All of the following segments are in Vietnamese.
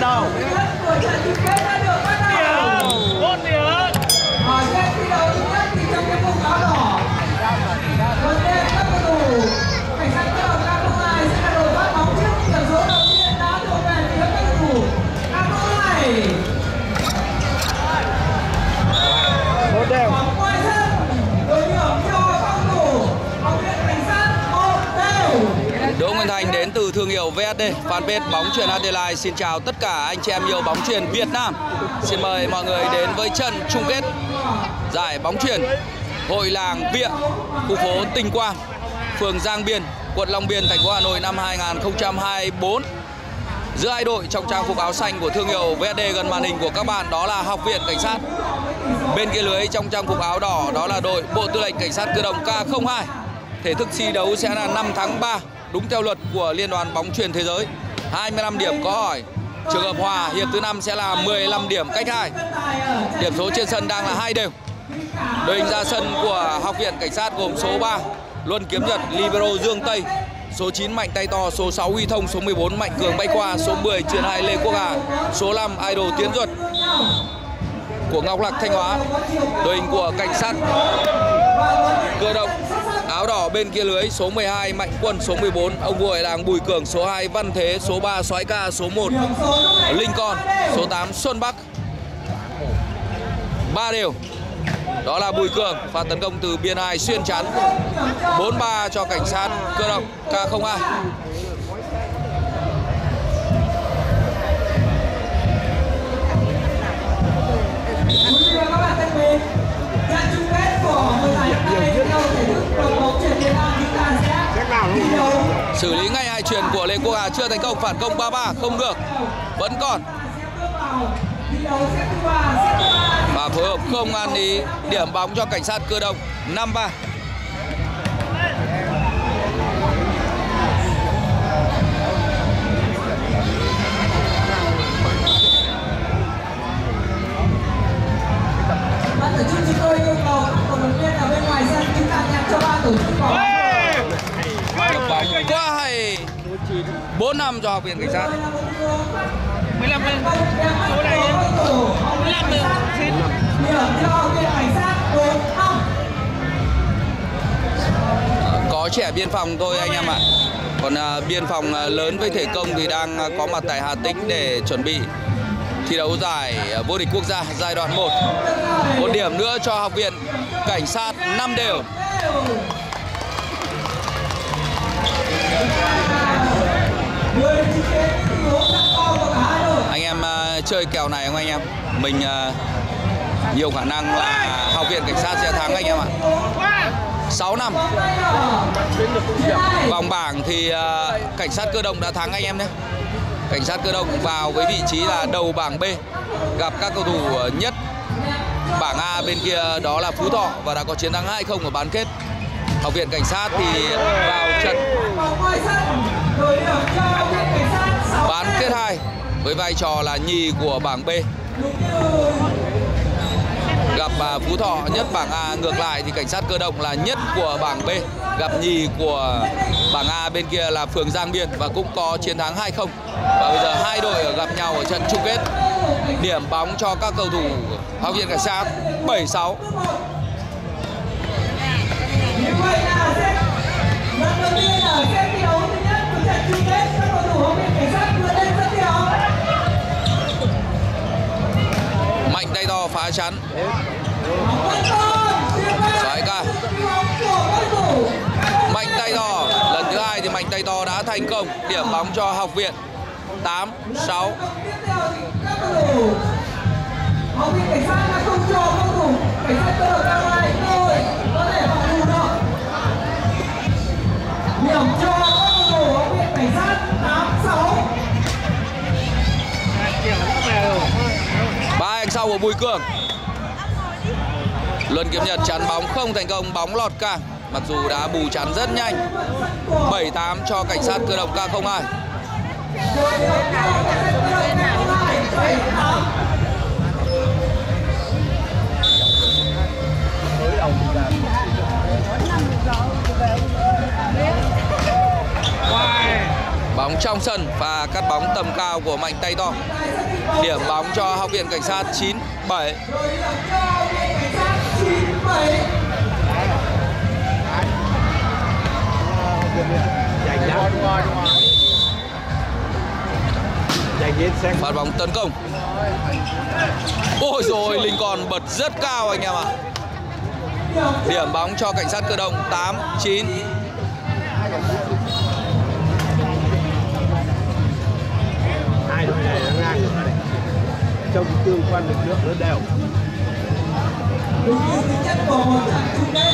bắt thương hiệu VSD Fanpage bóng truyền Adelaide Xin chào tất cả anh chị em yêu bóng truyền Việt Nam. Xin mời mọi người đến với trận chung kết Giải bóng truyền Hội làng Viện Khu phố Tinh Quang, Phường Giang Biên, Quận Long Biên, thành phố Hà Nội năm 2024 Giữa hai đội trong trang phục áo xanh của thương hiệu VSD gần màn hình của các bạn đó là Học viện Cảnh sát. Bên kia lưới trong trang phục áo đỏ đó là đội Bộ Tư lệnh Cảnh sát Cơ động K02 Thể thức thi đấu sẽ là 5 tháng 3 đúng theo luật của Liên đoàn bóng truyền thế giới. 25 điểm có hỏi. Trường hợp hòa hiệp thứ năm sẽ là 15 điểm cách hai. Điểm số trên sân đang là hai đều. Đội hình ra sân của Học viện Cảnh sát gồm số 3 Luân Kiếm Nhật, Libero Dương Tây, số 9 Mạnh Tay To, số 6 Huy Thông, số 14 Mạnh Cường Bay Qua, số 10 Truyền Hai Lê Quốc Hà, số 5 Idol Tiến Duật của Ngọc Lạc Thanh Hóa. Đội hình của Cảnh sát cơ động áo đỏ bên kia lưới, số 12 Mạnh Quân, số 14 ông vua hội làng Bùi Cường, số 2 Văn Thế, số 3 Soái Ca, số 1 Linh Con, số 8 Xuân Bắc. Ba đều. Đó là Bùi Cường, pha tấn công từ biên hai, xuyên chắn. 4-3 cho cảnh sát cơ động K02 Thank you xử lý ngay hai chuyền của Lê Quốc Hà chưa thành công, phản công 3-3 không được. Vẫn còn. Và phối hợp không ăn ý, điểm bóng cho cảnh sát cơ động 5-3 chúng tôi yêu cầu bóng. quá hay. 4 năm cho học viện cảnh sát. 15 lên. Số này 15 điểm cho học viện cảnh sát một năm. có trẻ biên phòng thôi anh em ạ. Còn à, biên phòng à, lớn với thể công thì đang à, có mặt tại Hà Tĩnh để chuẩn bị thi đấu giải à, vô địch quốc gia giai đoạn 1 một điểm nữa cho học viện cảnh sát 5 đều anh em ờ, chơi kèo này không anh em? Mình ờ, nhiều khả năng là học viện cảnh sát sẽ thắng anh em ạ. 6 năm. Vòng bảng thì ờ, cảnh sát cơ động đã thắng anh em nhé. Cảnh sát cơ động vào với vị trí là đầu bảng B, gặp các cầu thủ nhất bảng A bên kia đó là Phú Thọ và đã có chiến thắng 2-0 ở bán kết. Học viện cảnh sát thì vào trận bán kết 2 với vai trò là nhì của bảng B. Gặp à, Phú Thọ nhất bảng A. Ngược lại thì cảnh sát cơ động là nhất của bảng B. Gặp nhì của bảng A bên kia là phường Giang Biên và cũng có chiến thắng 2-0 và bây giờ hai đội ở gặp nhau ở trận chung kết. Điểm bóng cho các cầu thủ học viện cảnh sát 76. Mạnh tay to, phá chắn Vẫn. Xoáy ca. Mạnh tay to lần thứ hai thì mạnh tay to đã thành công điểm bóng cho học viện 8 6 Học viện cảnh sát đã không cho cầu thủ cảnh sát cơ động cơ hội có thể phòng thủ được. Điểm cho các cầu thủ viện cảnh sát 8-6. ba anh sau của Bùi Cường. Luân Kiếm Nhật chắn bóng không thành công bóng lọt càng mặc dù đã bù chắn rất nhanh. 7-8 cho cảnh sát cơ động K02 Bóng trong sân và cắt bóng tầm cao của Mạnh tay to. Điểm bóng cho Học viện Cảnh sát 97 Dành Phát bóng tấn công. Ôi rồi Linh còn bật rất cao anh em ạ. à. Điểm bóng cho cảnh sát cơ động 8 9. Trong tương quan lực lượng nó đều Đúng như tính chất của một trận chung kết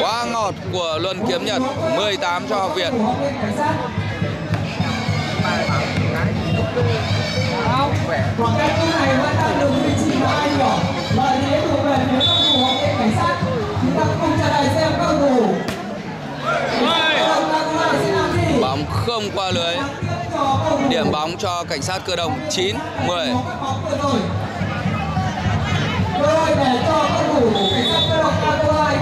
Quá ngọt của Luân Kiếm Nhật 18 cho học viện. Chúng ta cùng trở lại xem cầu thủ Bóng không qua lưới. Điểm bóng cho cảnh sát cơ động 9 10. rồi để cho thủ cảnh sát cơ động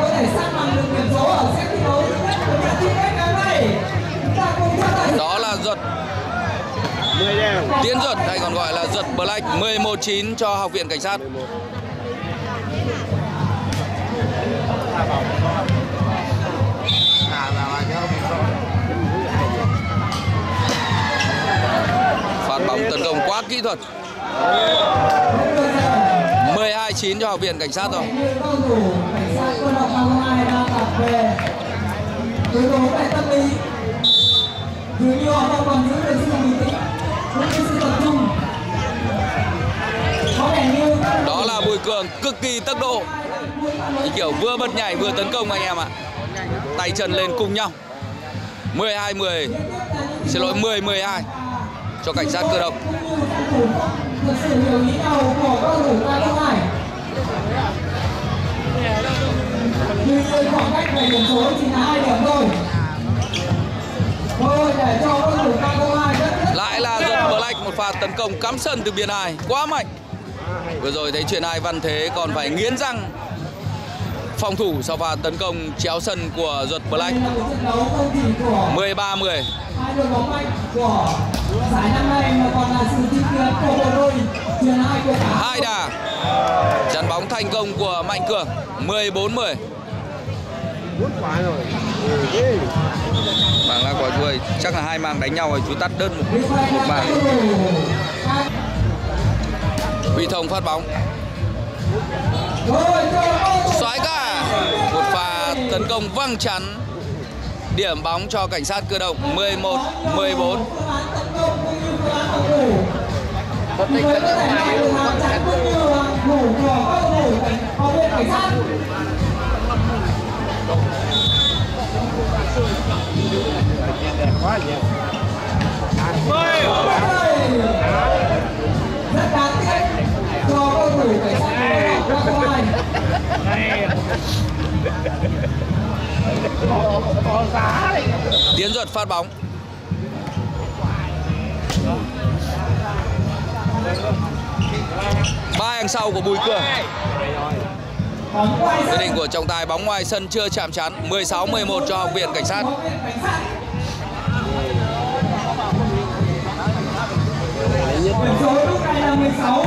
có thể bằng được điểm số ở thi đấu thứ nhất của trận chung kết ngày hôm nay Đó là giật tiến giật hay còn gọi là giật Black 11 9 cho học viện cảnh sát. Phát bóng tấn công quá kỹ thuật 12 9 cho học viện cảnh sát rồi. yếu tố về tâm lý dường như họ không còn giữ được sự bình tĩnh cũng như sự tập trung Đó là Bùi Cường, cực kỳ tốc độ. Cái kiểu vừa bật nhảy vừa tấn công anh em ạ. Tay chân lên cùng nhau. 12 10. Xin lỗi 10 12 cho cảnh sát cơ động. thực sự hiểu ý đầu của cầu thủ Caroline nhưng với khoảng cách về điểm số chỉ là hai điểm thôi Lại là giật Black, một pha tấn công cắm sân từ biên hai quá mạnh. Vừa rồi thấy chuyện hai Văn Thế còn phải nghiến răng phòng thủ sau pha tấn công chéo sân của Duật Black. 13 10. hai đà. Chắn bóng thành công của Mạnh Cường 14 10. Mảng là la quả chuối chắc là hai mảng đánh nhau rồi chú tắt đơn một, một mảng Huy Thông phát bóng xoáy một pha tấn công văng chắn. Điểm bóng cho cảnh sát cơ động 11 14 phương tiến duật phát bóng. Ba hàng sau của Bùi Cường. Quyết định của trọng tài bóng ngoài sân chưa chạm chắn 16 11 cho học viện cảnh sát. Học điểm số lúc này là 16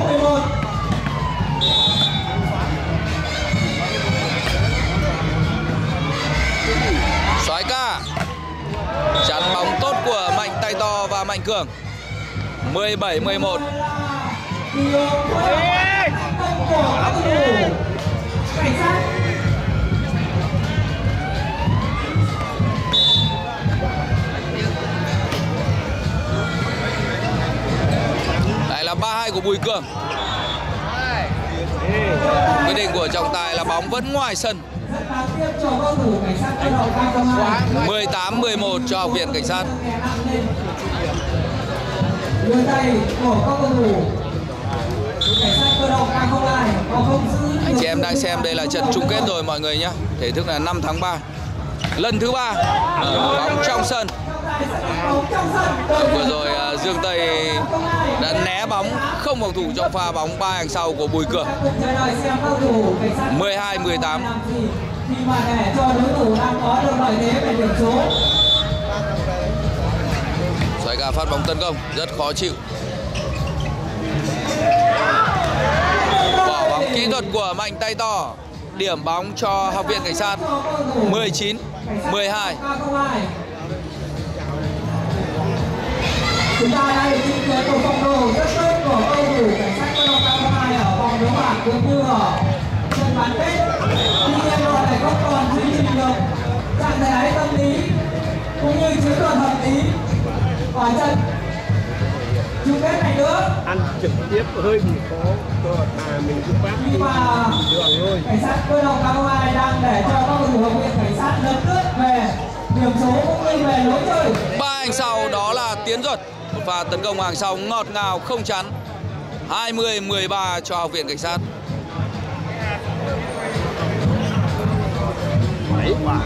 chắn bóng tốt của Mạnh tay to và Mạnh Cường. 17 11 Đây là 3-2 của Bùi Cường. Quyết định của trọng tài là bóng vẫn ngoài sân. 18 11 cho học viện cảnh sát. Người thầy của các cầu thủ cảnh sát cơ động A02 Anh chị em đang xem, đây là trận chung kết rồi mọi người nhé. Thể thức là 5 tháng 3. Lần thứ ba ờ, bóng trong sân. Vừa rồi ờ, Dương Tây đã né bóng, không phòng thủ trong pha bóng ba hàng sau của Bùi Cường. 12 18 nhưng mà để cho đối thủ đang có được lợi thế về điểm số. Xoài gà phát bóng tấn công rất khó chịu. Bỏ bóng kỹ thuật của mạnh tay to. Điểm bóng cho học viện cảnh sát 19 12 chúng ta đang được chứng kiến một phong độ rất tốt của cầu thủ cảnh sát cơ động 32 ở vòng đấu bảng cũng như ở trận bán kết không còn duy trì được trạng thái tâm lý cũng như chiến thuật hợp lý. Ở trận chung kết này nữa. Ăn trực tiếp hơi bị khó. Cho thà mình cứ phát đi mà cảnh sát cơ động A02 đang để cho các cầu thủ học viện cảnh sát lập tức về điểm số cũng như về lối chơi. Ba hàng sau đó là tiến duật. Một pha tấn công hàng sau ngọt ngào không chắn. 20 13 cho học viện cảnh sát quả.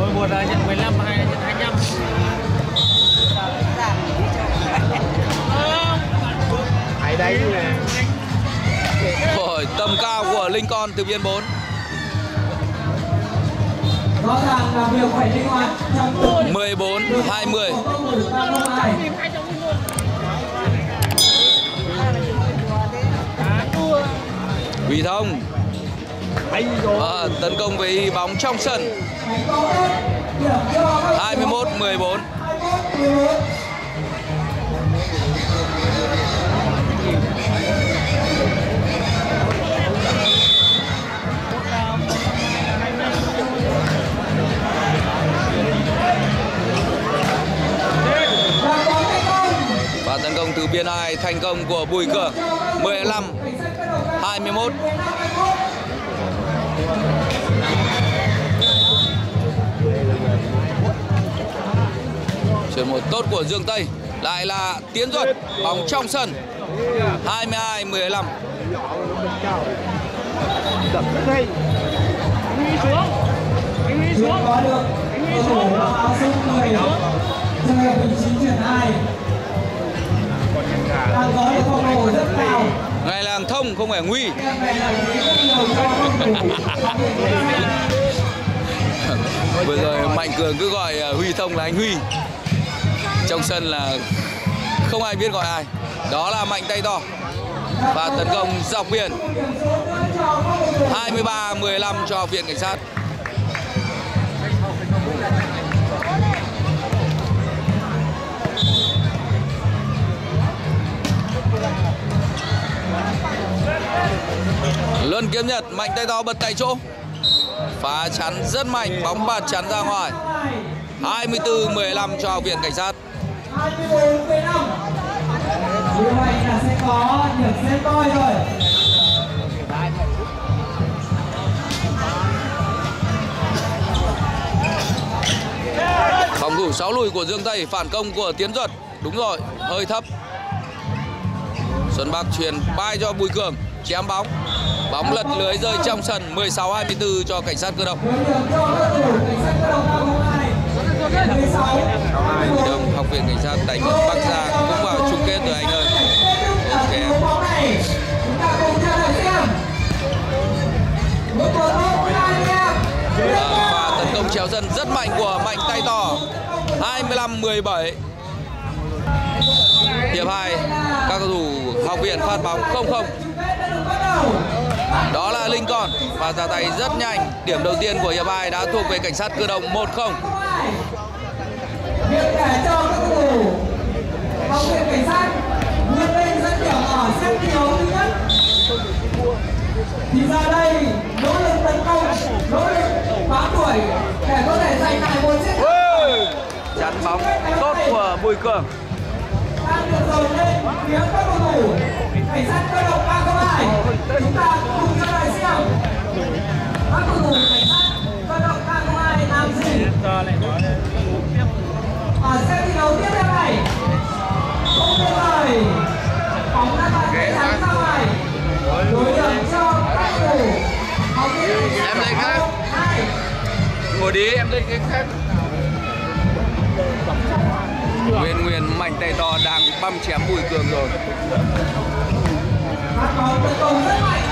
Ôi, một là nhận 15, hai là nhận 25. hãy đánh nè Rồi, tầm cao của Lincoln từ biên 4 rõ ràng là việc phải linh hoạt trong từng 14 20 của cầu thủ A02 Huy Thông à, tấn công với bóng trong sân. 21 14 Và tấn công từ biên 2 thành công của Bùi Cường. 15 21 Chuyển một tốt của Dương Tây. Lại là Tiến Duật, bóng trong sân. 22 15 đập rất hay chưa có được cầu thủ áo số 10 chơi vị trí chuyển hai đang có được phong độ rất cao Ngày làng thông không phải nguy. Vừa rồi Mạnh Cường cứ gọi à, Huy Thông là anh Huy. Trong sân là không ai biết gọi ai. Đó là Mạnh tay to. Và tấn công dọc biển. 23-15 cho học viện cảnh sát. Luân kiếm nhật, mạnh tay to bật tại chỗ. Phá chắn rất mạnh, bóng bạt chắn ra ngoài. 24-15 cho học viện cảnh sát. 24 về 5 như vậy là sẽ có điểm xem coi rồi. Phòng thủ 6 lùi của Dương Tây Phản công của Tiến Duật. Đúng rồi, hơi thấp. Xuân Bắc truyền bay cho Bùi Cường Chém bóng. Bóng lật lưới rơi trong sân 16-24 cho cảnh sát cơ động Cơ động học viện cảnh sát đánh Bắc Giang cũng vào chung kết rồi anh ơi. Ok em. Vâng, và tấn công chéo dân rất mạnh của Mạnh tay to. 25-17 Hiệp 2 Các cầu thủ học viện phát bóng 0-0 Đó là Linh Còn Và ra tay rất nhanh. Điểm đầu tiên của hiệp 2 đã thuộc về cảnh sát cơ động 1-0 việc để cho các cầu thủ. Học viện cảnh sát vươn lên dẫn điểm ở set thi đấu thứ nhất. Thì ra đây nỗ lực tấn công nỗ lực bám đuổi để có thể giành lại một set Chắn bóng tốt của Bùi Cường. Đang được dồn lên phía các cầu thủ. Cảnh sát cơ động A02 chúng ta cùng theo dõi xem. Các cầu thủ cảnh sát cơ động A02 làm gì ở set thi đấu tiếp theo này. Không tuyệt vời bóng đã bắn cái thắng ra ngoài. Đối điểm cho các thủ học cảnh Em lên khác. Ngồi đi em lên cái khác. Nguyên Nguyên mạnh tay to đang băm chém Bùi Cường rồi. Phát bóng tấn công rất mạnh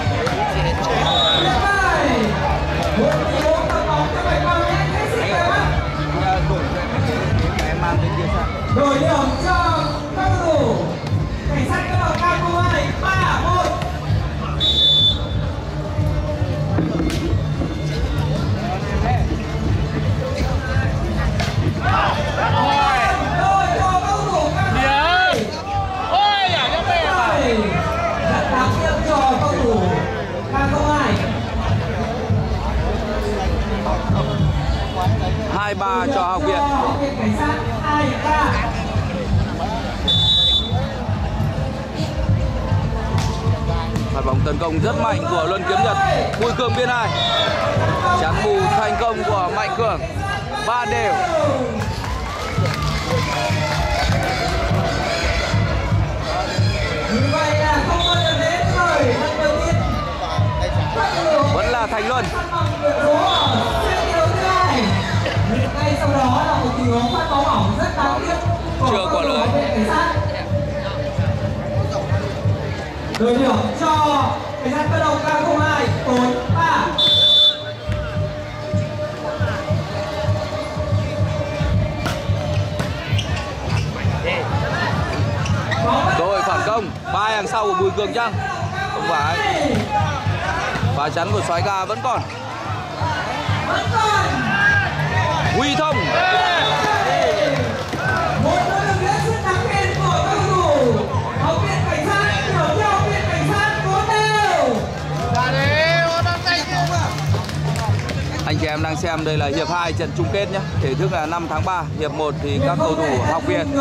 anh đang xem, đây là hiệp 2 trận chung kết nhé. Thể thức là 5 tháng 3 hiệp 1 thì các cầu thủ học viện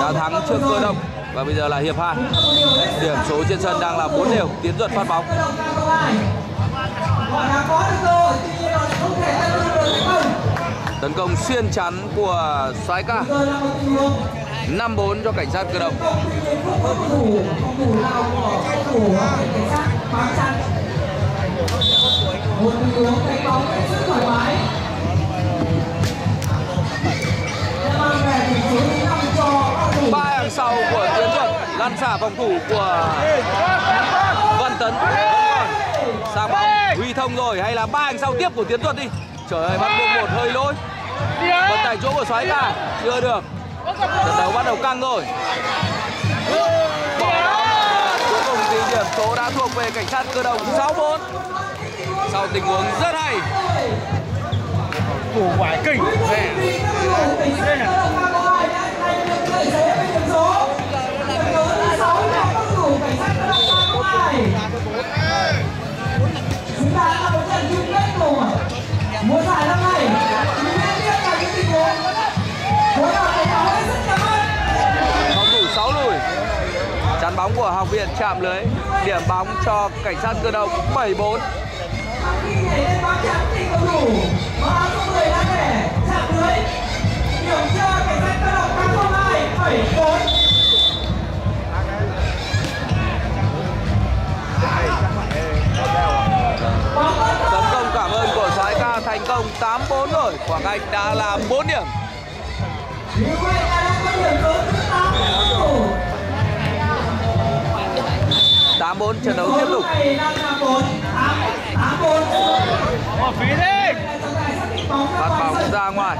đã thắng trước cơ động. Và bây giờ là hiệp 2 điểm số trên sân đang là 4 đều, tiến duật phát bóng. Tấn công xuyên chắn của soái ca. 5-4 cho cảnh sát cơ động một tình huống đánh bóng hết sức thoải mái đã mang về tỷ số thứ năm cho ba hàng sau của tiến thuật lăn xả phòng thủ của văn tấn. Sang bóng, huy thông rồi, hay là ba hàng sau tiếp của tiến thuật đi. Trời ơi, bắt buộc một hơi lỗi. Vẫn tại chỗ của xoáy ca chưa được. Trận đấu bắt đầu căng rồi. Cuối cùng thì điểm số đã thuộc về cảnh sát cơ động 6-4 sau tình huống rất hay. Củ quả kinh. Mẹ. Mùa giải năm nay, tiếp là những tình huống phối hợp họ hết sức phòng thủ 6 lùi. Chắn bóng của học viện chạm lưới. Điểm bóng cho cảnh sát cơ động 7-4 Sau khi cầu thủ số 10 để chạm lưới. Điểm cho cảnh sát cơ động K02 7-4. Bóng tấn công cảm ơn của sái ca thành công 8-4 rồi Quảng Anh đã làm 4 điểm Như vậy là có điểm số thứ 8 8-4 trận đấu tiếp tục 8-4. Bỏ phí đi. Phát ngoài bóng ra ngoài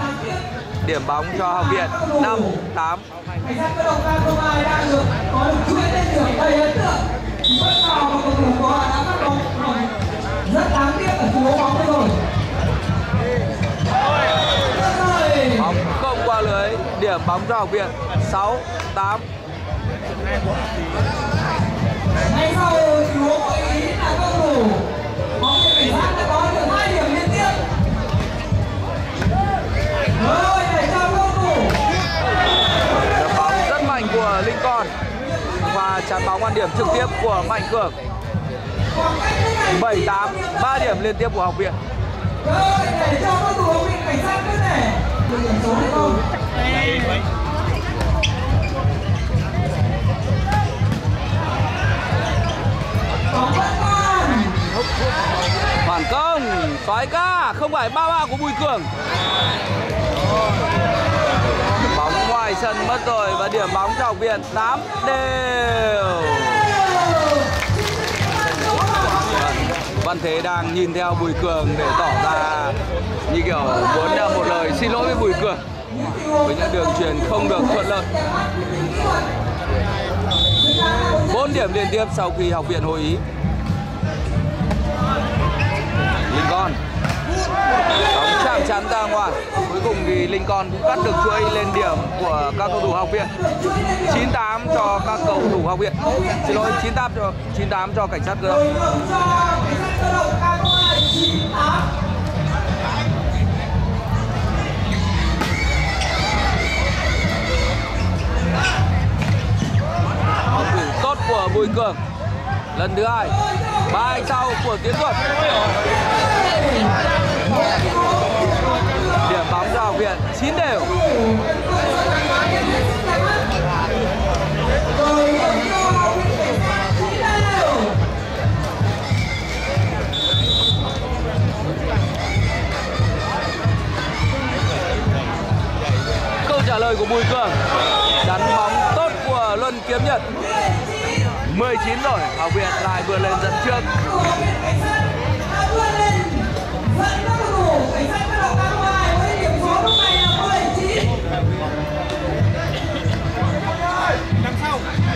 điểm bóng cho học viện 5 8 Cảnh sát cơ động K02 đang được có được chuỗi lên điểm đầy ấn tượng. Bất ngờ và cầu thủ của họ đã phát bóng rất đáng tiếc ở cú bóng rồi. Bóng không qua lưới điểm bóng cho học viện 6 8 Ngay sau hội ý là cầu thủ bóng cảnh sát đã có được hai đập bóng rất mạnh của Linh Con và chắn bóng ăn điểm trực tiếp của Mạnh Cường. Khoảng 7 8 3 điểm liên tiếp của học viện. Để cho thủ học viện cảnh sát điểm số hay không? Phản công, xoáy ca, không phải 3-3 của Bùi Cường bóng ngoài sân mất rồi và điểm bóng cho học viện 8 đều Văn Thế đang nhìn theo Bùi Cường để tỏ ra như kiểu muốn à, một lời xin lỗi với Bùi Cường với những đường truyền không được thuận lợi. 4 điểm liên tiếp sau khi học viện hội ý. Lincoln bóng chạm chắn ra ngoài. Cuối cùng thì linh con cũng cắt được chuỗi lên điểm của các cầu thủ học viện. 98 cho các cầu thủ học viện. Xin lỗi 98 cho 98 cho cảnh sát cơ động. Tốt của Bùi Cường. Lần thứ hai, ba anh sau của Tiến Thuật điểm bóng cho học viện 9 đều chín đều. Câu trả lời của Bùi Cường, chắn bóng tốt của Luân Kiếm Nhật. 19 rồi, học viện lại vừa lên dẫn trước.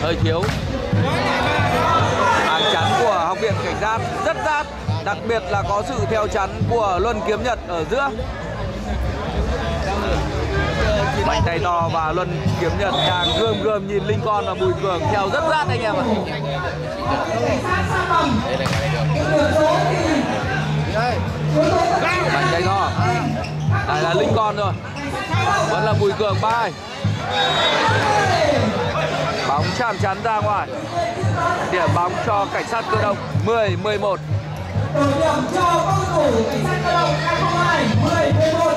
Hơi thiếu. Hàng chắn của học viện cảnh sát rất rát, đặc biệt là có sự theo chắn của luân kiếm nhật ở giữa. Mạnh tay to và luân kiếm nhật đang gươm gươm nhìn linh con và bùi cường theo rất rát anh em ạ. Mạnh tay to. Này là linh con rồi. Vẫn là bùi cường ba bóng chạm chắn ra ngoài. Điểm bóng cho cảnh sát cơ động 10 11 đổi điểm cho cầu thủ cảnh sát cơ động K02 10 11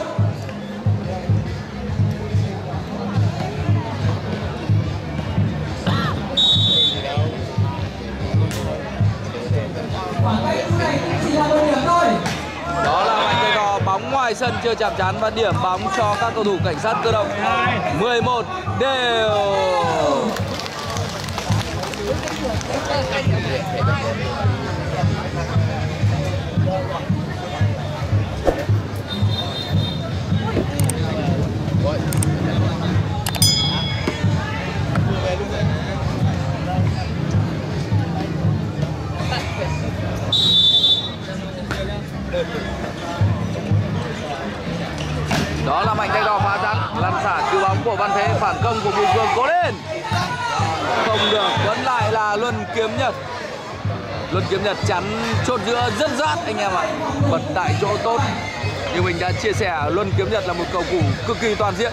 Đó là mạnh tay to bóng ngoài sân chưa chạm trán và điểm bóng cho các cầu thủ cảnh sát cơ động 11 đều. Đó là mạnh tay to phá chắn lăn xả cứu bóng của Văn Thế phản công của Bùi Cường cố lên không được, vẫn lại là Luân Kiếm Nhật. Luân Kiếm Nhật chắn chốt giữa rất rát, anh em ạ. Bật tại chỗ tốt. Như mình đã chia sẻ, Luân Kiếm Nhật là một cầu thủ cực kỳ toàn diện.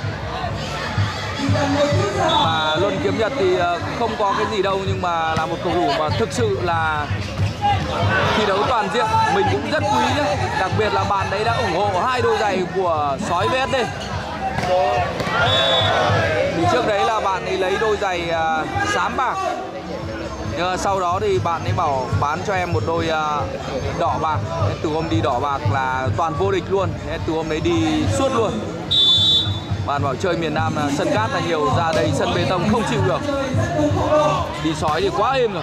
Mà Luân Kiếm Nhật thì ờ, không có cái gì đâu, nhưng mà là một cầu thủ mà thực sự là thi đấu toàn diện. Mình cũng rất quý nhé đặc biệt là bạn đấy đã ủng hộ hai đôi giày của sói VSD thì trước đấy là bạn ấy lấy đôi giày à, xám bạc. Nhưng mà sau đó thì bạn ấy bảo bán cho em một đôi uh, đỏ bạc. Thế từ hôm đi đỏ bạc là toàn vô địch luôn. Thế từ hôm đấy đi suốt luôn. Bạn bảo chơi miền Nam là sân cát là nhiều ra đây sân bê tông không chịu được. Đi sói thì quá êm rồi.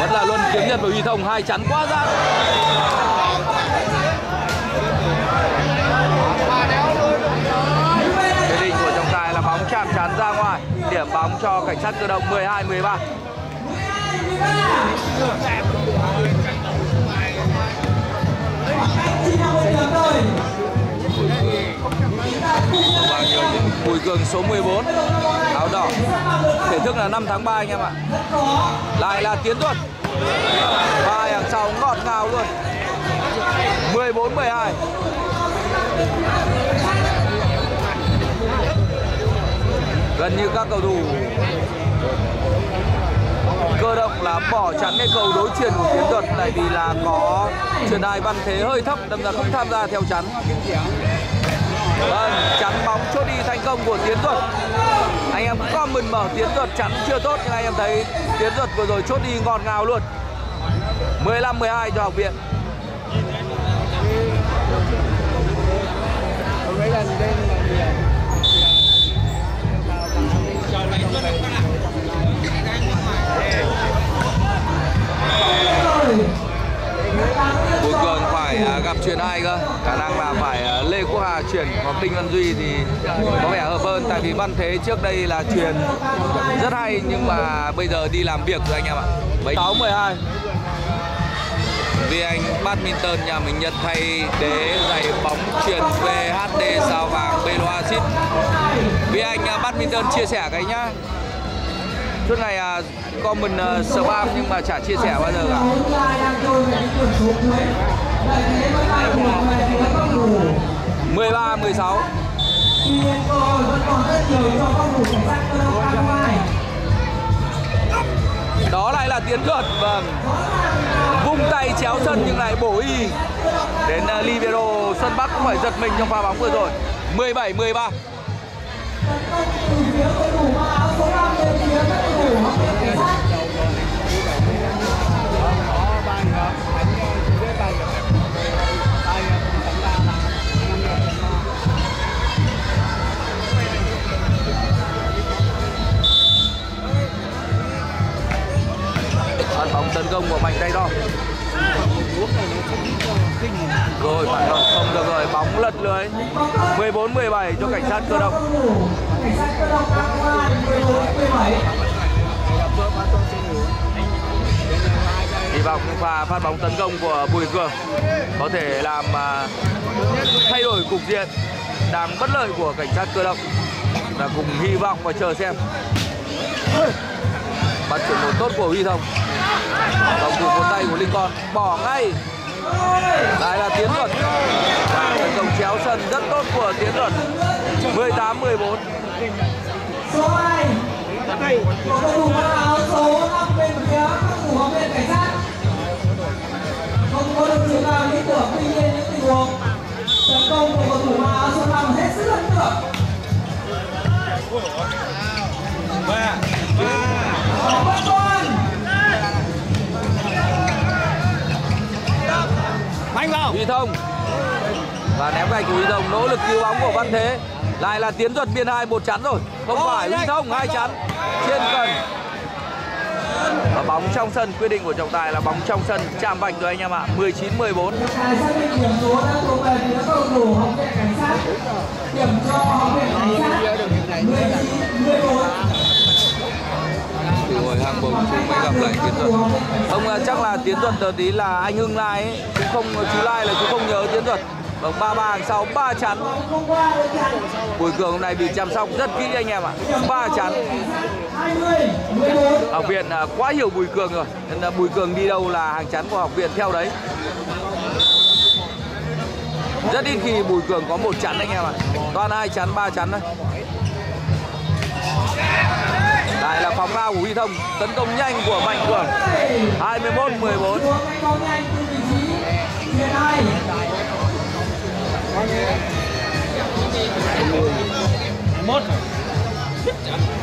Vẫn là luân kiếm nhật và huy thông hai chắn quá ra. Điểm bóng cho cảnh sát cơ động 12 13 và nhiều những Bùi Cường số 14 áo đỏ. Thể thức là 5 tháng 3 anh em ạ. Lại là Tiến Tuấn. Và hàng sau ngọt ngào luôn. 14 12 gần như các cầu thủ cơ động là bỏ chắn cái cầu đối chuyền của Tiến Tuấn tại vì là có truyền đài văn thế hơi thấp đâm ra không tham gia theo chắn. Vâng, chắn bóng chốt đi thành công của Tiến Thuật. Anh em comment mở Tiến Thuật chắn chưa tốt Nhưng anh em thấy Tiến Thuật vừa rồi chốt đi ngọt ngào luôn. 15-12 cho học viện. mấy lần lên là rồi cặp chuyển hai cơ? Khả năng là phải ờ, Lê Quốc Hà chuyển hoặc Đinh Văn Duy thì có vẻ hợp hơn. Tại vì Văn Thế trước đây là truyền rất hay nhưng mà bây giờ đi làm việc rồi anh em ạ. 6 12 vì anh badminton nhà mình nhận thay đế giày bóng chuyển về HD sao vàng Belo Acid vì anh uh, badminton chia sẻ cái nhá suốt ngày uh, comment uh, spam nhưng mà chả chia sẻ bao giờ cả. mười ba mười sáu. 13 16 đó lại là tiến thuật vâng. Vung tay chéo sân nhưng lại bổ y. Đến à, uh, libero sân bắc cũng phải giật mình trong pha bóng vừa rồi. 17 13 số 5 đến phía các cầu thủ học viện cảnh sát. phát bóng tấn công của mạnh tay to rồi phản động không, được rồi. Bóng lật lưới. 14 17 cho cảnh sát cơ động cảnh sát cơ động. 14 17. hy vọng pha phát bóng tấn công của Bùi Cường có thể làm à, thay đổi cục diện đang bất lợi của cảnh sát cơ động. Và cùng hy vọng và chờ xem. Bắt chuyển một tốt của Huy Thông. Vòng thủ một tay của Linh Con. Bỏ ngay đây là Tiến Luật và tấn công chéo sân, rất tốt của Tiến Luật 18 14 Số 2 cầu thủ mặc áo số 5 bên phía các thủ học cảnh sát. Không có được lý tưởng tuy nhiên những tình huống tấn công của cầu thủ mặc áo số 5 hết sức ấn tượng. Mạnh vào. Huy Thông. Và ném gạch của Huy Thông. Nỗ lực cứu bóng của Văn Thế. Lại là Tiến Duật biên hai một chắn rồi. Không phải Huy Thông hai chắn. Trên cần. Và bóng trong sân quyết định của trọng tài là bóng trong sân chạm vạch rồi anh em ạ. 19 14 Trọng tài xác định điểm số đã thuộc về phía cầu thủ học viện cảnh sát. Điểm cho học viện cảnh sát 19 14 ngồi hàng bồng chúng mới gặp lại Tiến Duật ông à, chắc là Tiến Duật giờ tí là anh Hưng Lai ấy chú không, chú Lai là chú không nhớ Tiến Duật vâng ba ba hàng sau, ba chắn. Bùi Cường hôm nay bị chăm sóc rất kỹ anh em ạ. Ba chắn. Học viện à, quá hiểu Bùi Cường rồi. Nên là Bùi Cường đi đâu là hàng chắn của học viện theo đấy. Rất ít khi Bùi Cường có một chắn anh em ạ. Toàn hai chắn, ba chắn thôi lại là phóng lao của Huy Thông. Tấn công nhanh của Mạnh Cường. 21 14 Xuống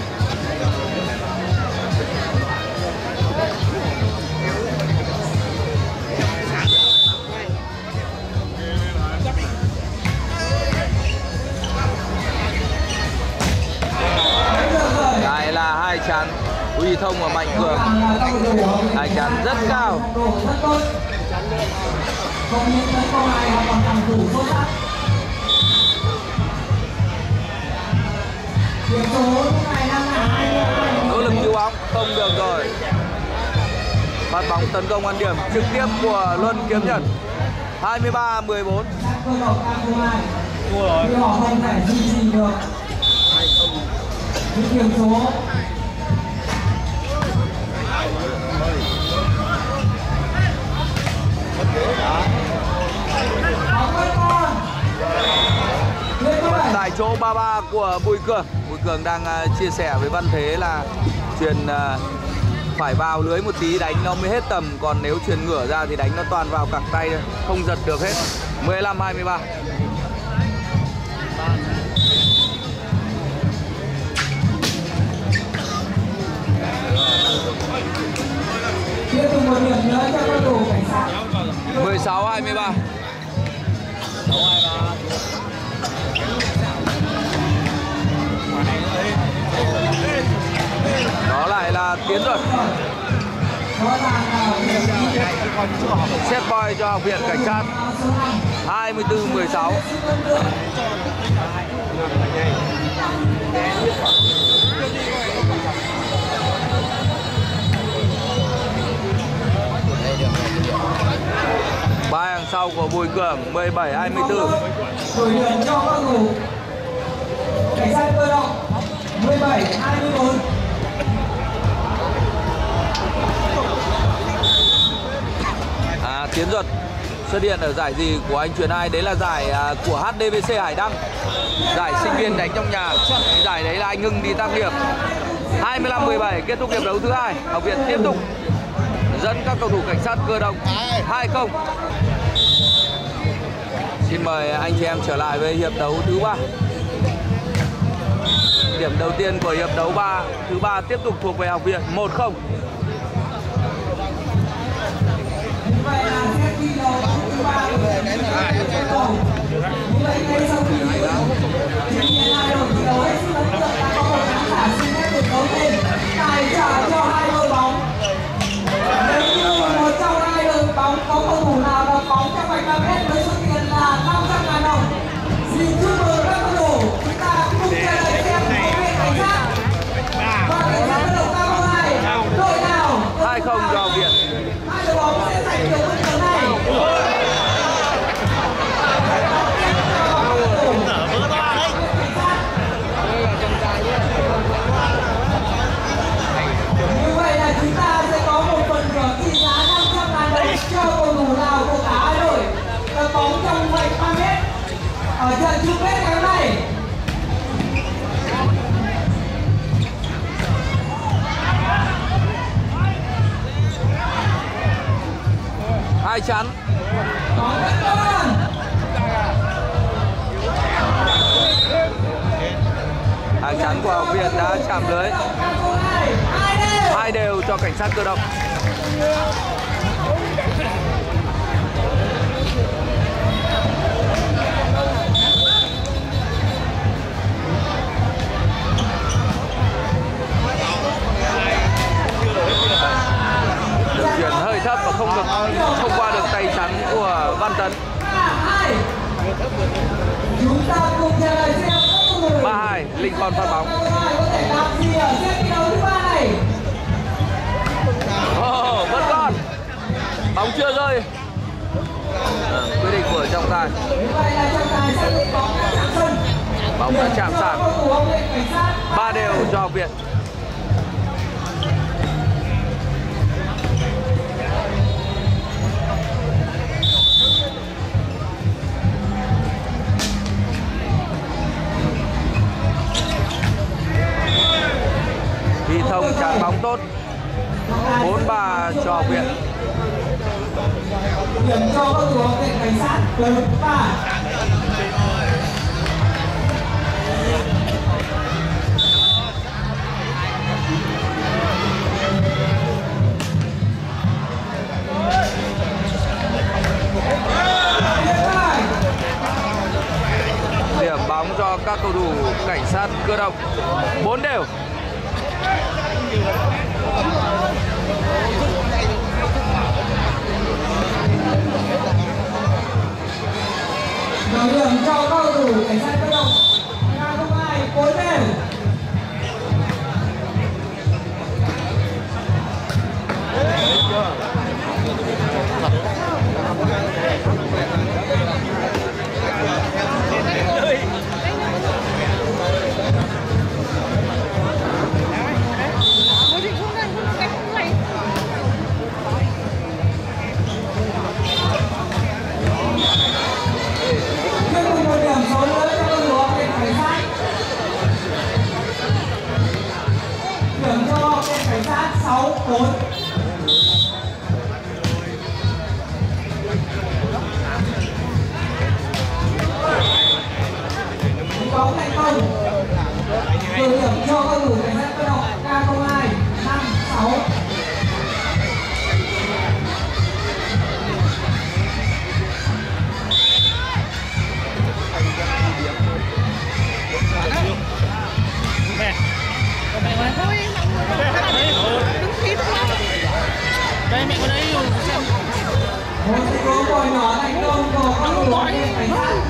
tấn công ăn điểm trực tiếp của Luân Kiếm Nhật. 23 14 Thua rồi họ được số tại chỗ 33 của Bùi Cường. Bùi Cường đang à, chia sẻ với Văn Thế là truyền phải vào lưới một tí đánh nó mới hết tầm. Còn nếu truyền ngửa ra thì đánh nó toàn vào cẳng tay thôi. Không giật được hết. 15 23 16 23 đó lại là tiến rồi rõ boy cho học viện cảnh sát. 24 16 Ba hàng sau của Bùi Cường 17 24 đổi điểm cho các thủ cảnh sát cơ động 17 24 Tiến Duật xuất hiện ở giải gì của anh Truyền Ai? Đấy là giải à, của HDBC Hải Đăng. Giải sinh viên đánh trong nhà. Giải đấy là anh Hưng đi tác nghiệp. 25 17 kết thúc hiệp đấu thứ hai. Học viện tiếp tục dẫn các cầu thủ cảnh sát cơ động. 2 0 xin mời anh chị em trở lại với hiệp đấu thứ ba. Điểm đầu tiên của hiệp đấu 3 thứ ba tiếp tục thuộc về học viện 1 0 tài trợ cho hai chắn. Hàng chắn của học viện đã chạm lưới. Hai đều cho cảnh sát cơ động. Thấp và không được không qua được tay chắn của văn tấn. hai chúng ta cùng chờ đợi xem các cầu thủ ba hai linh con phát bóng. Oh, vẫn còn. Bóng chưa rơi. À, quyết định của trọng tài. Bóng đã chạm sàn. Ba đều cho học thông chạm bóng tốt. 4-3 cho học viện điểm cho các thủ học viện. Cảnh sát lớn ba điểm bóng cho các cầu thủ cảnh sát cơ động. 4 đều. Và điểm cho cầu thủ cảnh sát cơ động. K02 bốn cuối bóng này không, gửi điểm cho các thủ cảnh life.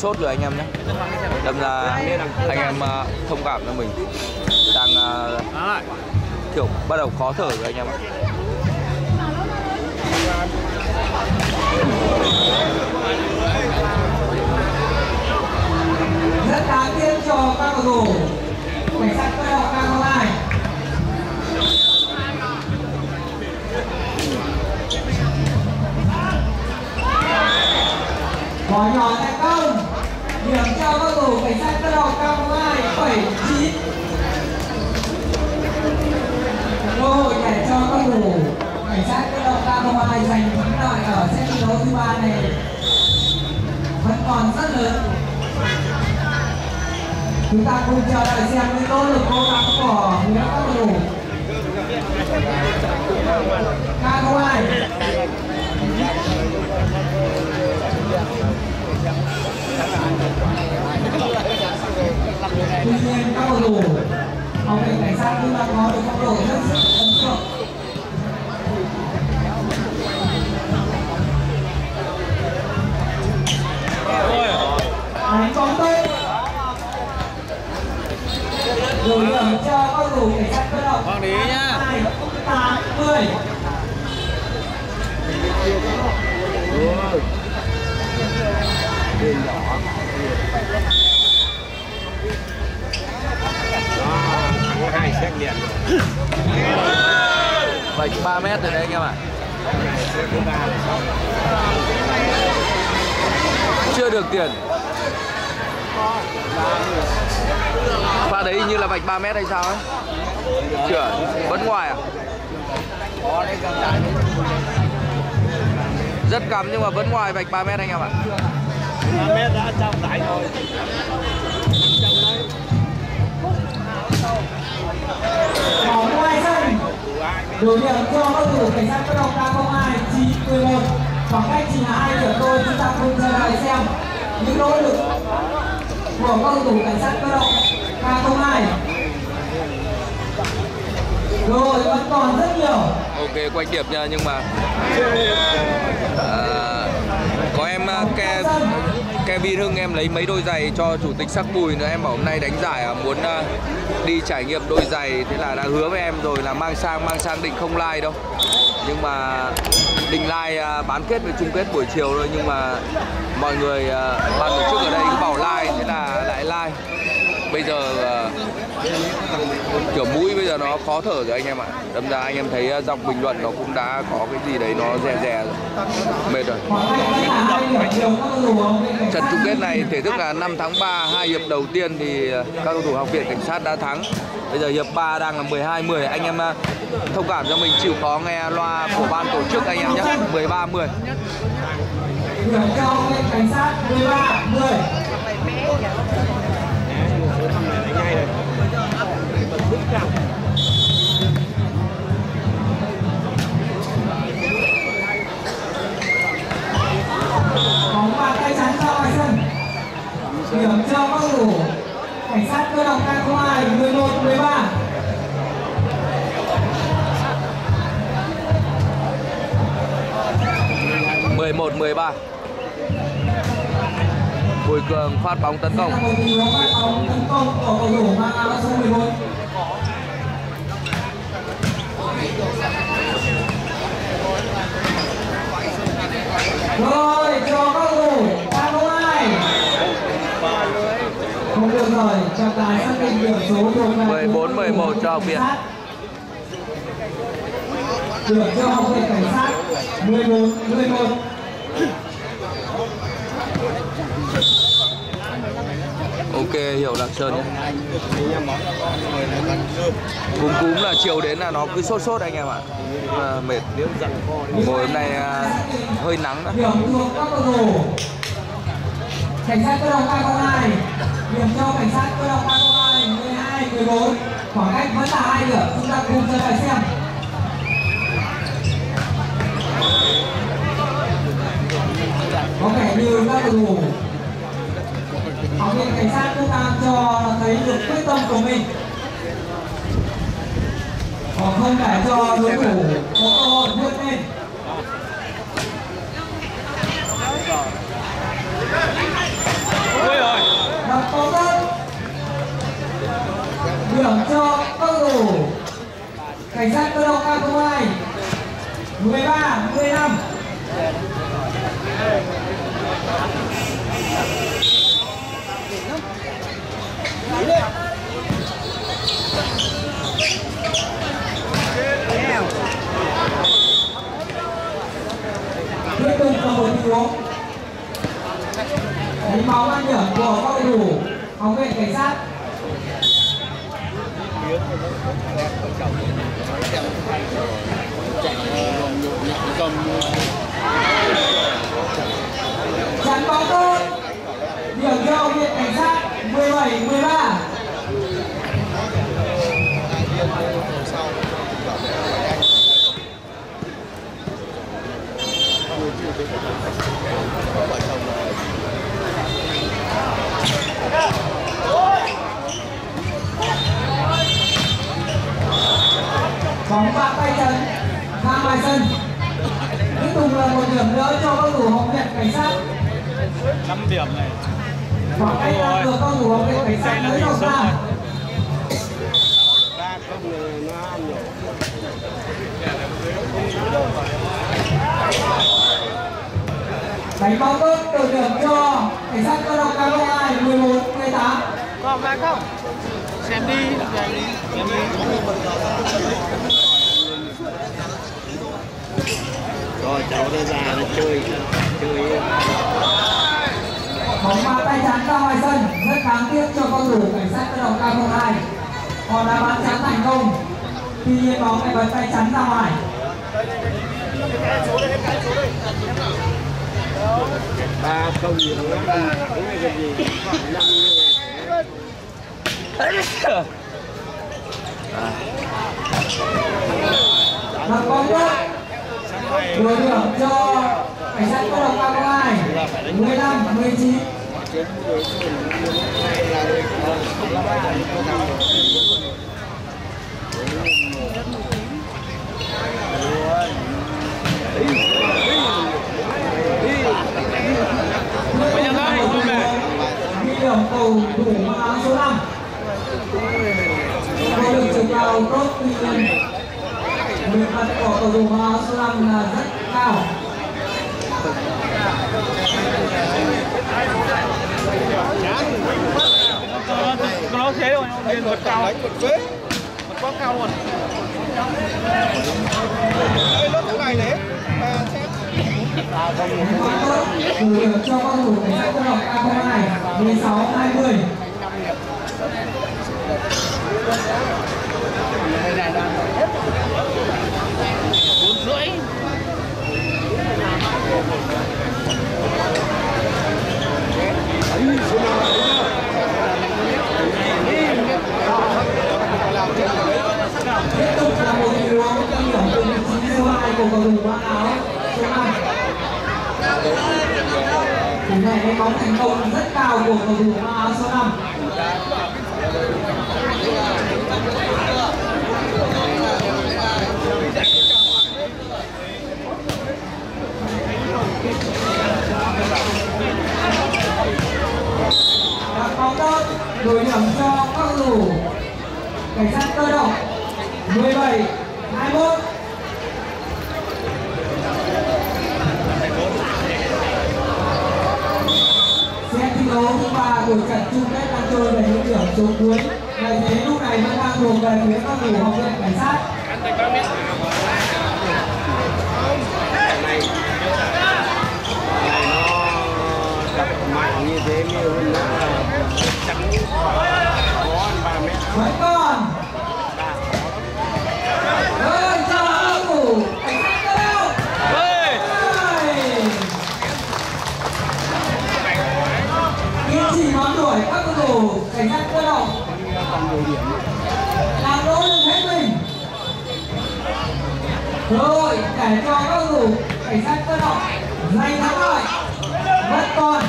Sốt rồi anh em nhé. Đâm ra anh em ờ, thông cảm cho mình. Đang ờ, kiểu bắt đầu khó thở rồi anh em ạ. Rất đáng tiếc cho các cầu thủ. Cảnh sát cơ động K02 có nhỏ Điểm cho các cầu thủ cảnh sát cơ động K02 79 Cơ hội để cho các cầu thủ cảnh sát cơ động K02 giành thắng lợi ở set thi đấu thứ ba này vẫn còn rất lớn chúng ta cùng chờ đợi xem những nỗ lực cố gắng của phía các cầu thủ K02 tuy nhiên các cầu thủ học viện cảnh sát cũng đã có được phong độ rất sức ấn tượng đánh bóng tốt rồi điểm cho các cầu thủ cảnh sát cơ động Hoàng Lý nhá. tám mươi có hai xét liền Vạch 3 mét rồi đấy anh em ạ. À. Chưa được tiền. Pha đấy như là vạch 3 mét hay sao ấy. Chưa, vẫn ngoài à? Rất cắm nhưng mà vẫn ngoài vạch 3 mét anh em ạ. À. 3 mét đã trong tải rồi. Bóng ngoài sân đổi điểm cho các thủ cảnh sát cơ động K02 chín mười một khoảng cách chỉ là hai điểm thôi chúng ta cùng chờ đợi xem những nỗ lực của các thủ cảnh sát cơ động K02 rồi vẫn còn rất nhiều. Ok quanh điểm nha nhưng mà à, Có em à, ke, Kevin Hưng em lấy mấy đôi giày cho chủ tịch sắc bùi nữa. Em bảo hôm nay đánh giải à, muốn à, đi trải nghiệm đôi giày. Thế là đã hứa với em rồi là mang sang Mang sang định không like đâu. Nhưng mà định like à, bán kết với chung kết buổi chiều thôi. Nhưng mà mọi người à, ban tổ chức ở đây cứ bảo like Thế là lại like. Bây giờ à, kiểu mũi bây giờ nó khó thở rồi anh em ạ. Đâm ra anh em thấy ờ, uh, dòng bình luận nó cũng đã có cái gì đấy nó rè rè rồi. Mệt rồi. Trận chung kết này thể thức là 5 tháng 3 hai hiệp đầu tiên thì ờ, các cầu thủ học viện cảnh sát đã thắng. Bây giờ hiệp 3 đang là 12 10 anh em ờ, thông cảm cho mình chịu khó nghe loa của ban tổ chức anh em nhé. 13 10 điểm cho cảnh sát 13 10 bóng và tay chắn ra ngoài sân điểm cho các thủ cảnh sát cơ động K02 11 13 11 13 Bùi Cường phát bóng tấn công. Là một tình huống phát bóng tấn công của cầu thủ mang áo số 11 rồi cho các thủ K02 không được rồi trọng tài xác định điểm số thuộc về 14 11 cho học viện. Điểm cho học viện cảnh sát. 14 11 Ok hiểu Lạc Sơn nhé. Cúm cúm là chiều đến là nó cứ sốt sốt anh em ạ. À. Mệt. Ngồi hôm nay à, hơi nắng đó cảnh sát cơ động A02 điểm cho cảnh sát cơ động A02 12 14 khoảng cách vẫn là hai điểm chúng ta cùng trở bài xem. Có vẻ như các cầu thủ học viện cảnh sát quốc đang cho thấy được quyết tâm của mình. Họ không để cho đối thủ có cơ hội vươn lên. Rồi đặt có đất điểm cho các cầu thủ cảnh sát cơ động A02 13 15 tiếp tục là một tình huống đánh bóng ăn điểm của các cầu thủ học viện cảnh sát chắn bóng tốt điểm này. Khoảng cách đang được các cầu thủ học viện cảnh sát mới đầu xa ba không là nó ăn rồi đánh bóng tốt từ điểm cho cảnh sát cơ động cam 2 11 18 còn lại không? Xem đi xem đi xem đi. Rồi cháu nó ra nó chơi chơi chắn ra ngoài sân rất đáng tiếc cho cầu thủ cảnh sát cơ động cam 2 họ đã bán chắn thành công tuy nhiên bóng lại bật tay chắn ra ngoài. Ba không gì ăn đúng là cái gì? Năm như đặt bóng tốt vừa điểm cho cảnh sát cơ động cam 2 15 19 bây giờ đây điểm cầu thủ mặc số 5 có được chiều cao tốt tuy nhiên lực mặt của cầu thủ mặc số 5 là rất cao nó nó thế rồi. Lên vượt cao vượt quá cao luôn. Bóng tốt từ điểm cho cầu thủ cảnh sát cơ động A02 16 20 bốn rưỡi tiếp tục là một tình huống ghi điểm từ vị cùng cầu thủ mặc áo số 5 Tỷ lệ đánh bóng thành công rất cao của cầu thủ mặc áo số 5 đã có tốt, đổi điểm cho các cầu thủ. Cảnh sát cơ động 17 21 Xe thi đấu thứ trận chung kết đang chơi về những điểm số cuối. Lợi thế lúc này vẫn đang thuộc về phía các thủ học viện cảnh sát. đập mạnh như thế nhiều hơn nữa là trắng có ăn ba mét nhiều điểm. Làm nỗ lực hết mình rồi để cho các thủ, cảnh sát cơ động, giành thắng lợi. Vẫn còn.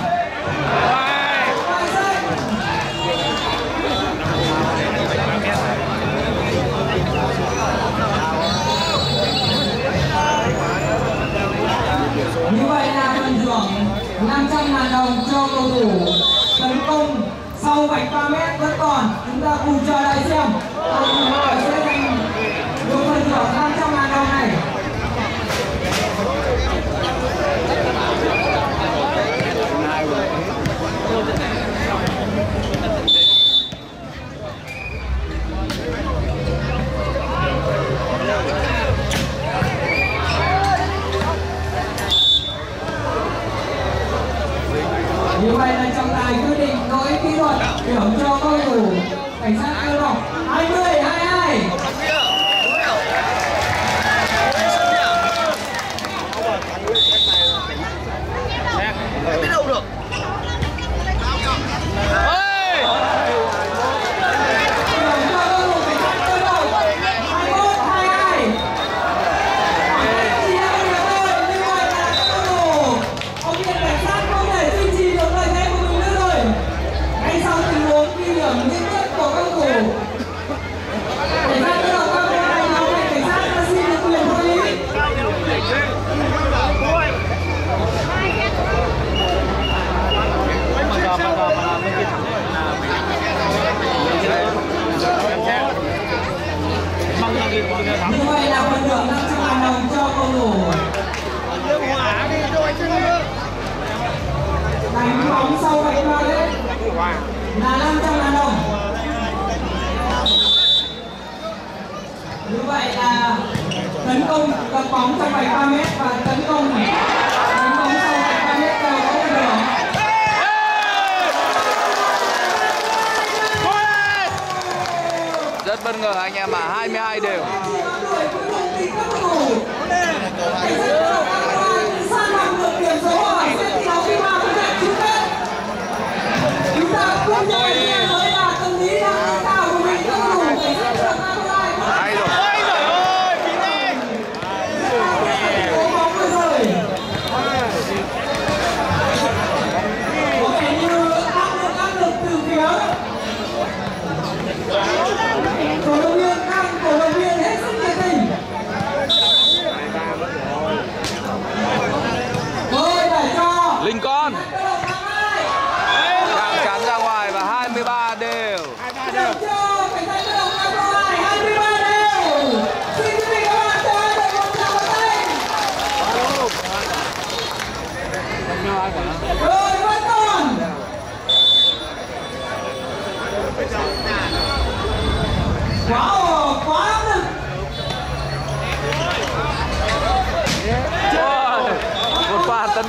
Như vậy là phần thưởng 500 ngàn đồng cho cầu thủ tấn công sau vạch 3 mét vẫn còn. Chúng ta cùng chờ đợi xem cầu thủ nào sẽ giành được phần thưởng 500 ngàn đồng này. Như vậy là trọng tài quyết định lỗi kỹ thuật thưởng cho cầu thủ cảnh sát cơ động 20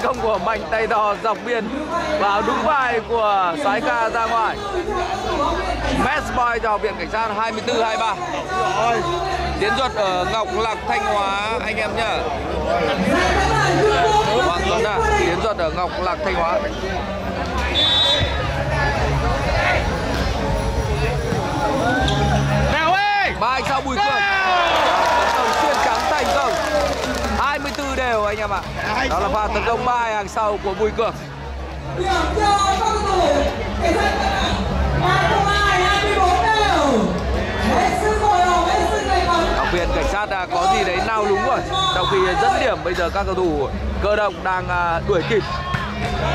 công của Mạnh tay đỏ dọc biên vào đúng vai của Sái Ca ra ngoài. Match boy cho viện Cảnh sát 24-23. Tiến Duật ở Ngọc Lặc Thanh Hóa anh em nhá. Hoàng Tuấn à, Tiến Duật ở Ngọc Lặc Thanh Hóa. Nào ơi! Ba anh sau Bùi Cường. Tấn công xuyên trắng thành công. 24 đều anh em ạ. Đó là pha tấn công ba hàng sau của Bùi Cường. đặc biệt cảnh sát cơ động Cam Lộ Hải 24 đều. Hết sức hồi hộp, hết sức gay cấn. Học cảnh sát đã có gì đấy nao lúng rồi Trong khi dẫn điểm bây giờ các cầu thủ cơ động đang à, đuổi kịp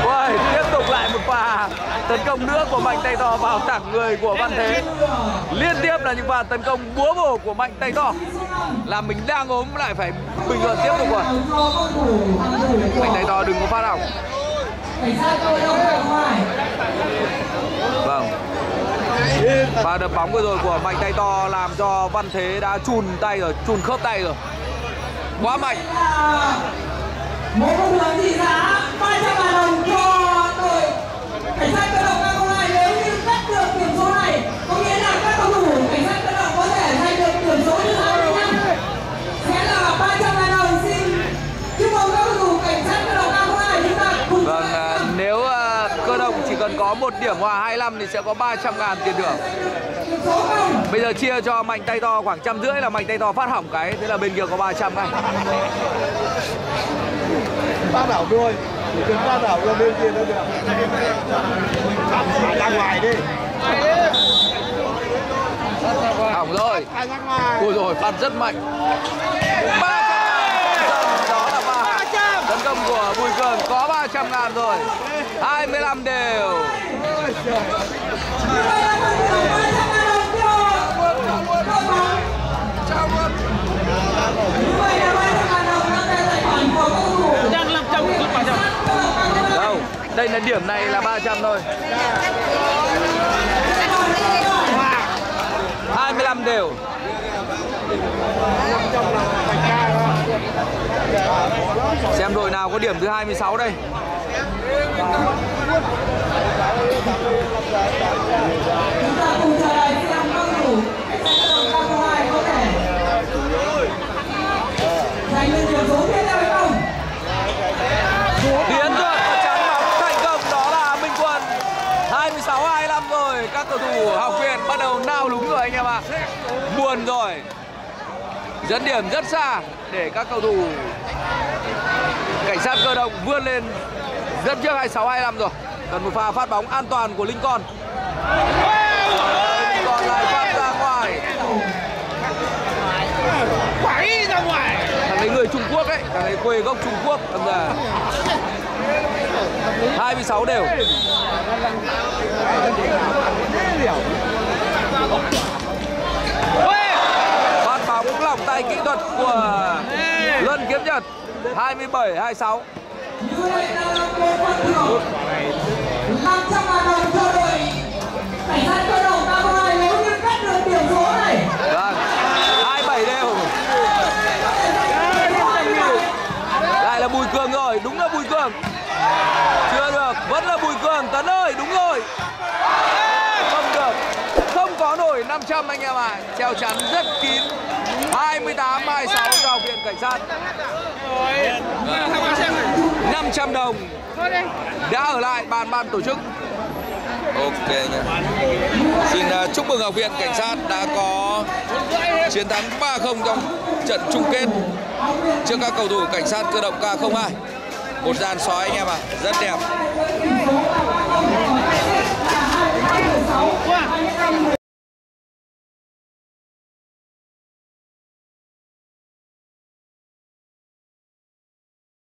Ôi, tiếp tục lại một pha tấn công nữa của Mạnh Tay To vào thẳng người của Văn Thế Liên tiếp là những pha tấn công búa bổ của Mạnh Tay To là mình đang ốm lại phải bình luận tiếp tục rồi anh thấy To đừng có phát hỏng. Vâng. Và đập bóng vừa rồi của Mạnh Tay To làm cho Văn Thế đã chùn tay rồi, chùn khớp tay rồi. Quá mạnh. Một phần thưởng trị giá 300 ngàn đồng cho đội cảnh sát cơ động Cam Lộ Hải nếu như cắt được điểm số này có nghĩa là các cầu thủ cảnh sát cơ động có thể giành được điểm số thứ 25 sẽ là 300 ngàn đồng xin chúc mừng các cầu thủ cảnh sát cơ động Cam Lộ Hải chúng ta cùng Vâng, à, nếu à, cơ động chỉ cần có một điểm hòa 25 thì sẽ có 300 ngàn tiền thưởng. Bây giờ chia cho mạnh tay to khoảng trăm rưỡi là mạnh tay to phát hỏng cái Thế là bên kia có 300 ngay. Ba đảo đuôi đừng ba đảo ra bên kia nữa được. Ra ngoài đi. Hỏng rồi. Ui rồi phát rất mạnh. 300 Đó là 300 Tấn công của Bùi Cường có 300 ngàn rồi. 25 đều Đâu, Đây là điểm này là 300 thôi. 25 đều. Xem đội nào có điểm thứ 26 đây. Giành được số không? Thành công đó là Minh Quân 26 25 rồi, các cầu thủ bắt đầu nao rồi anh em ạ buồn rồi dẫn điểm rất xa để các cầu thủ cảnh sát cơ động vươn lên dẫn trước 26 25 rồi. Cần một pha phát bóng an toàn của Linh Con còn lại phát ra ngoài. Quẩy ra ngoài. Thằng ấy người Trung Quốc ấy thằng ấy quê gốc Trung Quốc đâm ra 26 đều. Phát bóng lỏng tay kỹ thuật của Luân Kiếm Nhật. 27 26 như vậy một phần thưởng 500 cho đội cảnh sát cơ động K2 nếu như cắt số này. Vâng 27 đều Lại là Bùi Cường rồi, Đúng là Bùi Cường. Chưa được, Vẫn là Bùi Cường. Tấn ơi, Đúng rồi. Không được, Không có nổi 500 anh em ạ. Treo chắn rất kín. 28 26 vào viện cảnh sát. 500 đồng. Đã ở lại bàn ban tổ chức. Ok nhé Xin uh, chúc mừng học viện cảnh sát đã có chiến thắng 3-0 trong trận chung kết trước các cầu thủ cảnh sát cơ động K02 một dàn sói anh em ạ rất đẹp